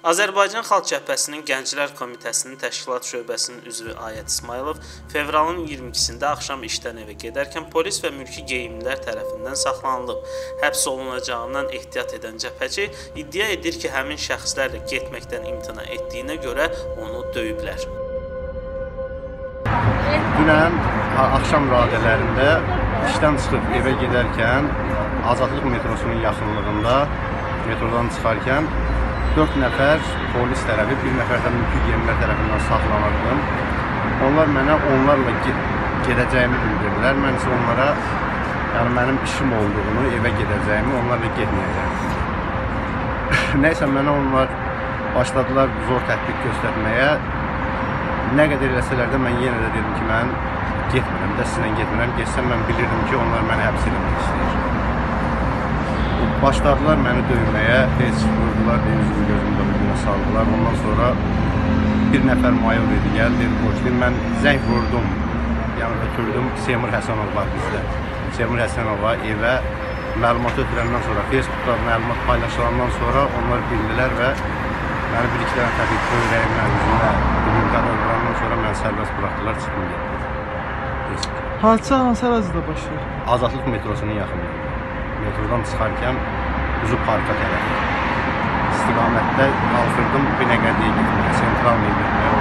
Azərbaycan Xalq Cəbhəsinin Gənclər Komitəsinin təşkilat şöbəsinin üzvü Ayət İsmailov fevralın 22-sində axşam işdən evə gedərkən polis və mülki geyimlilər tərəfindən saxlanılıb. Həbs olunacağından ehtiyat edən cəbhəçi iddia edir ki, həmin şəxslərlə getməkdən imtina etdiyinə görə onu döyüblər. Dünən axşam radələrində işdən çıxıb evə gedərkən Azadlıq metrosunun yaxınlığında metrodan çıxarkən 4 nəfər polis tərəfi, bir nəfər də mülki geyimlər tərəfindən saxlanırdım. Onlar mənə onlarla gedəcəyimi bildirdilər. Mən isə onlara yəni mənim işim olduğunu, evə gedəcəyimi, onlarla getməyəcəyimi. Nəysə mənə onlar başladılar zor tətbiq göstərməyə. Nə qədər eləsələr də mən yenə də dedim ki, mən getmirəm, də sizlə getmirəm. Getsəm mən bilirdim ki, onlar məni həbs etmək istəyir. Başladılar məni döyməyə, heç vurdular, denizin gözümdə bugünə saldılar. Ondan sonra bir nəfər mayor dedi, gəl, dedi, qoşdu. Mən zəng vurdum, yəni ötürdüm Seymur Həsənov var bizdə. Seymur Həsənova evə məlumat ötürəndən sonra, Facebookda məlumat paylaşılandan sonra onlar bildilər və məni bir-iki dənə təbii böyrəyimdən, üzümdə bugünkən öldürəndən sonra mən sərbəst buraxdılar, çıxdım getdim. Hadisə hansı ərazidə baş verir? Azadlıq metrosunun yaxınlığında metrodan çıxarkən üzü parka tərəf istiqamətdə qalxırdım Binəqədiyə getməyə, sentral meydanaya.